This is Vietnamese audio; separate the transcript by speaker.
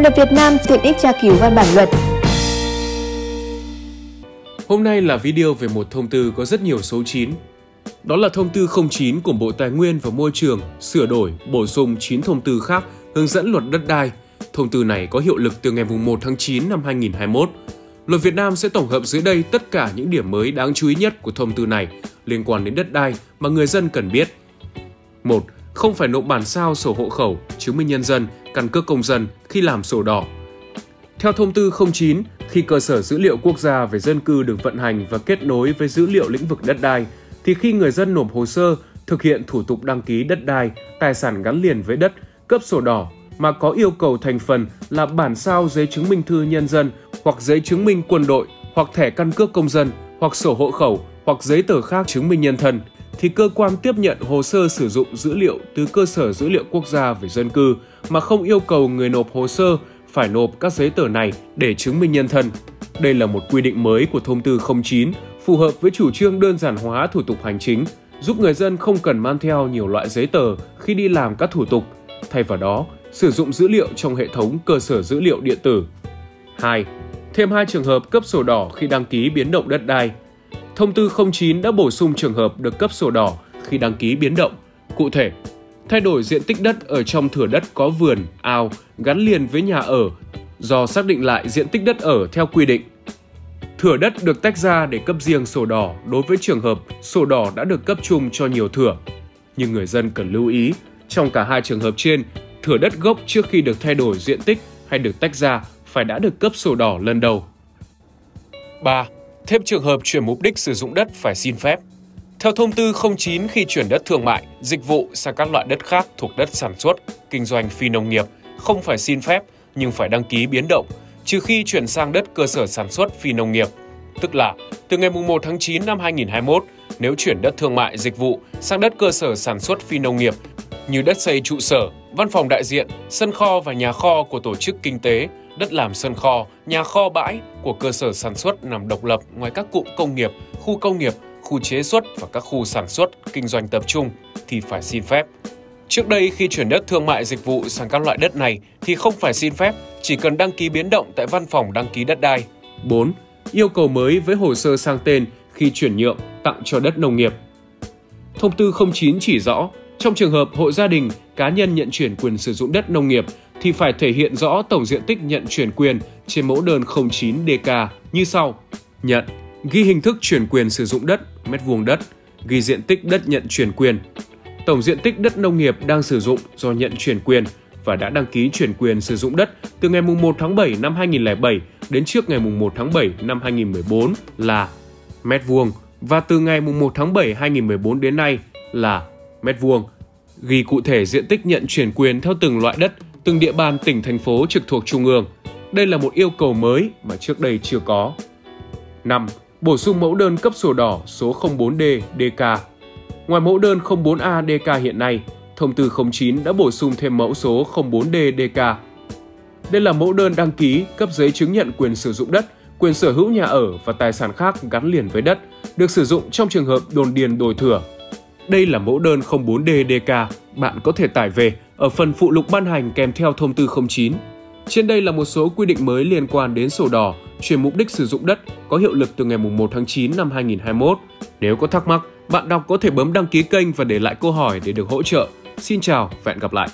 Speaker 1: Luật Việt Nam tiện ích tra cứu văn bản luật.
Speaker 2: Hôm nay là video về một thông tư có rất nhiều số 9. Đó là thông tư 09 của Bộ Tài nguyên và Môi trường sửa đổi, bổ sung 9 thông tư khác hướng dẫn luật đất đai. Thông tư này có hiệu lực từ ngày 1 tháng 9 năm 2021. Luật Việt Nam sẽ tổng hợp dưới đây tất cả những điểm mới đáng chú ý nhất của thông tư này liên quan đến đất đai mà người dân cần biết. 1. Không phải nộp bản sao sổ hộ khẩu, chứng minh nhân dân, căn cước công dân khi làm sổ đỏ. Theo thông tư 09, khi cơ sở dữ liệu quốc gia về dân cư được vận hành và kết nối với dữ liệu lĩnh vực đất đai, thì khi người dân nộp hồ sơ, thực hiện thủ tục đăng ký đất đai, tài sản gắn liền với đất, cấp sổ đỏ mà có yêu cầu thành phần là bản sao giấy chứng minh thư nhân dân hoặc giấy chứng minh quân đội hoặc thẻ căn cước công dân hoặc sổ hộ khẩu hoặc giấy tờ khác chứng minh nhân thân thì cơ quan tiếp nhận hồ sơ sử dụng dữ liệu từ cơ sở dữ liệu quốc gia về dân cư mà không yêu cầu người nộp hồ sơ phải nộp các giấy tờ này để chứng minh nhân thân. Đây là một quy định mới của thông tư 09 phù hợp với chủ trương đơn giản hóa thủ tục hành chính, giúp người dân không cần mang theo nhiều loại giấy tờ khi đi làm các thủ tục. Thay vào đó, sử dụng dữ liệu trong hệ thống cơ sở dữ liệu điện tử. 2. Thêm hai trường hợp cấp sổ đỏ khi đăng ký biến động đất đai. Thông tư 09 đã bổ sung trường hợp được cấp sổ đỏ khi đăng ký biến động. Cụ thể, thay đổi diện tích đất ở trong thửa đất có vườn, ao gắn liền với nhà ở do xác định lại diện tích đất ở theo quy định. Thửa đất được tách ra để cấp riêng sổ đỏ đối với trường hợp sổ đỏ đã được cấp chung cho nhiều thửa. Nhưng người dân cần lưu ý, trong cả hai trường hợp trên, thửa đất gốc trước khi được thay đổi diện tích hay được tách ra phải đã được cấp sổ đỏ lần đầu. 3. Thêm trường hợp chuyển mục đích sử dụng đất phải xin phép. Theo thông tư 09 khi chuyển đất thương mại, dịch vụ sang các loại đất khác thuộc đất sản xuất, kinh doanh phi nông nghiệp, không phải xin phép nhưng phải đăng ký biến động, trừ khi chuyển sang đất cơ sở sản xuất phi nông nghiệp. Tức là, từ ngày 1 tháng 9 năm 2021, nếu chuyển đất thương mại dịch vụ sang đất cơ sở sản xuất phi nông nghiệp như đất xây trụ sở, văn phòng đại diện, sân kho và nhà kho của tổ chức kinh tế, đất làm sân kho, nhà kho bãi của cơ sở sản xuất nằm độc lập ngoài các cụm công nghiệp, khu công nghiệp, khu chế xuất và các khu sản xuất, kinh doanh tập trung thì phải xin phép. Trước đây khi chuyển đất thương mại dịch vụ sang các loại đất này thì không phải xin phép, chỉ cần đăng ký biến động tại văn phòng đăng ký đất đai. 4. Yêu cầu mới với hồ sơ sang tên khi chuyển nhượng, tặng cho đất nông nghiệp. Thông tư 09 chỉ rõ, trong trường hợp hộ gia đình, cá nhân nhận chuyển quyền sử dụng đất nông nghiệp thì phải thể hiện rõ tổng diện tích nhận chuyển quyền trên mẫu đơn 09 DK như sau. Nhận, ghi hình thức chuyển quyền sử dụng đất, mét vuông đất, ghi diện tích đất nhận chuyển quyền, tổng diện tích đất nông nghiệp đang sử dụng do nhận chuyển quyền và đã đăng ký chuyển quyền sử dụng đất từ ngày 1 tháng 7 năm 2007 đến trước ngày 1 tháng 7 năm 2014 là mét vuông và từ ngày 1 tháng 7 2014 đến nay là mét vuông. Ghi cụ thể diện tích nhận chuyển quyền theo từng loại đất, từng địa bàn tỉnh thành phố trực thuộc trung ương. Đây là một yêu cầu mới mà trước đây chưa có. 5. Bổ sung mẫu đơn cấp sổ đỏ số 04D DK. Ngoài mẫu đơn 04A DK hiện nay, thông tư 09 đã bổ sung thêm mẫu số 04D DK. Đây là mẫu đơn đăng ký cấp giấy chứng nhận quyền sử dụng đất, quyền sở hữu nhà ở và tài sản khác gắn liền với đất, được sử dụng trong trường hợp đồn điền đổi thửa. Đây là mẫu đơn 04DDK, bạn có thể tải về ở phần phụ lục ban hành kèm theo thông tư 09. Trên đây là một số quy định mới liên quan đến sổ đỏ, chuyển mục đích sử dụng đất có hiệu lực từ ngày 1 tháng 9 năm 2021. Nếu có thắc mắc, bạn đọc có thể bấm đăng ký kênh và để lại câu hỏi để được hỗ trợ. Xin chào và hẹn gặp lại!